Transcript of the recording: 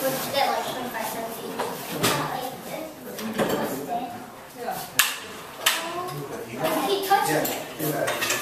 Would you get like 25 cents each? Like this. What's? Yeah. He touched yeah. it. Yeah.